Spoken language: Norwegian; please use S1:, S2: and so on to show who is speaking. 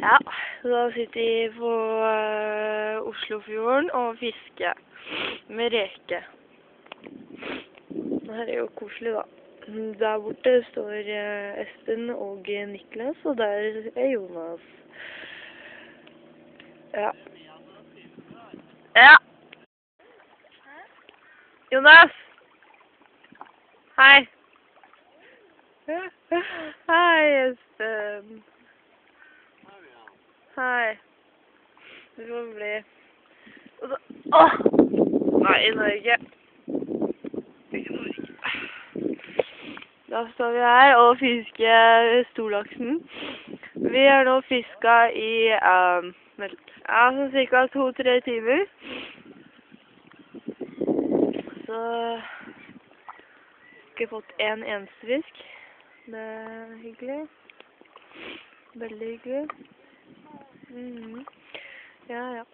S1: Ja, da sitter vi på uh, Oslofjorden og fisker med reke. Det her er jo koselig, da. Der borte står uh, Espen og Niklas, og der er Jonas. Ja. Ja. Jonas! Hei. Hei, Espen. Hei. Du får bli Og så Åh! Nei, Norge. Ikke Norge. Da står vi her og fisker storlaksen. Vi har nå fiska i um, ja, så ca. to-tre timer. Så ikke fått én eneste fisk. Det er hyggelig. Veldig hyggelig. Mm. Ja, ja.